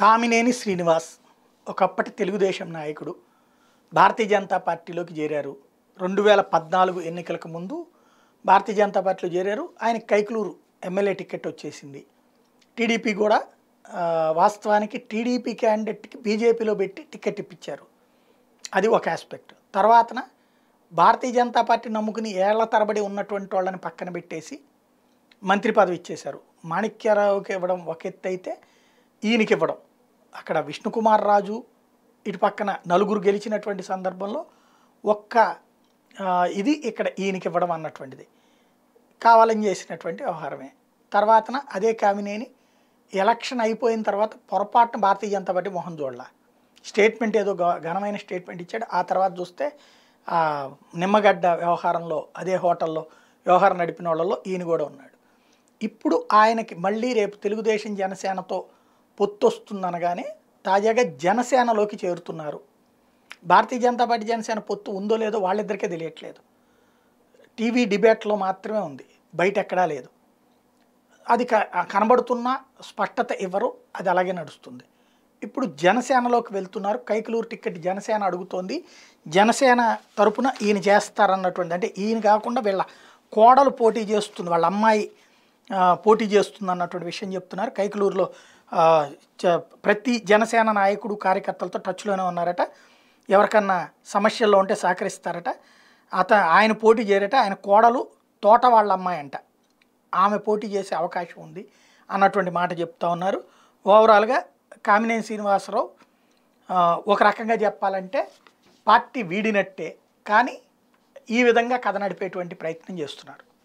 కామినేని శ్రీనివాస్ ఒకప్పటి తెలుగుదేశం నాయకుడు భారతీయ జనతా పార్టీలోకి చేరారు. రెండు వేల పద్నాలుగు ఎన్నికలకు ముందు భారతీయ జనతా పార్టీలో చేరారు. ఆయన కైకులూరు ఎమ్మెల్యే టికెట్ వచ్చేసింది. టీడీపీ కూడా వాస్తవానికి టీడీపీ క్యాండిడేట్కి బీజేపీలో పెట్టి టికెట్ ఇప్పించారు. అది ఒక ఆస్పెక్ట్. తర్వాతన భారతీయ జనతా పార్టీ నమ్ముకుని ఏళ్ళ తరబడి ఉన్నటువంటి వాళ్ళని పక్కన పెట్టేసి మంత్రి పదవి ఇచ్చేశారు. మాణిక్యరావుకి ఇవ్వడం ఒక ఎత్తు అయితే ఈయనకి ఇవ్వడం. అక్కడ విష్ణుకుమార్ రాజు ఇటు పక్కన నలుగురు గెలిచినటువంటి సందర్భంలో ఒక్క ఇది ఇక్కడ ఈయనకి ఇవ్వడం అన్నటువంటిది. కావాలని చేసినటువంటి వ్యవహారమే. తర్వాతన అదే కామినేని ఎలక్షన్ అయిపోయిన తర్వాత పొరపాటున భారతీయ జనతా పార్టీ మొహం చూడాల. స్టేట్మెంట్ ఏదో ఘనమైన స్టేట్మెంట్ ఇచ్చాడు. ఆ తర్వాత చూస్తే నిమ్మగడ్డ వ్యవహారంలో అదే హోటల్లో వ్యవహారం నడిపిన వాళ్ళలో ఈయన కూడా ఉన్నాడు. ఇప్పుడు ఆయనకి మళ్ళీ రేపు తెలుగుదేశం జనసేనతో పొత్తు వస్తుందనగానే తాజాగా జనసేనలోకి చేరుతున్నారు. భారతీయ జనతా పార్టీ జనసేన పొత్తు ఉందో లేదో వాళ్ళిద్దరికే తెలియట్లేదు. టీవీ డిబేట్లో మాత్రమే ఉంది. బయట ఎక్కడా లేదు. అది క కనబడుతున్న స్పష్టత ఇవ్వరు. అది అలాగే నడుస్తుంది. ఇప్పుడు జనసేనలోకి వెళ్తున్నారు. కైకలూరు టికెట్ జనసేన అడుగుతోంది. జనసేన తరపున ఈయన చేస్తారన్నటువంటి అంటే ఈయన కాకుండా వీళ్ళ కోడలు పోటీ చేస్తుంది. వాళ్ళ అమ్మాయి పోటీ చేస్తుంది అన్నటువంటి విషయం చెప్తున్నారు. కైకలూరులో చ- ప్రతి జనసేన నాయకుడు కార్యకర్తలతో టచ్లోనే ఉన్నారట. ఎవరికన్నా సమస్యల్లో ఉంటే సహకరిస్తారట. అత ఆయన పోటీ చేయరట. ఆయన కోడలు తోట వాళ్ళ అమ్మాయి అంట. ఆమె పోటీ చేసే అవకాశం ఉంది అన్నటువంటి మాట చెప్తా ఉన్నారు. ఓవరాల్గా కామినేని శ్రీనివాసరావు ఒక రకంగా చెప్పాలంటే పార్టీ వీడినట్టే. కానీ ఈ విధంగా కథ నడిపేటువంటి ప్రయత్నం చేస్తున్నారు.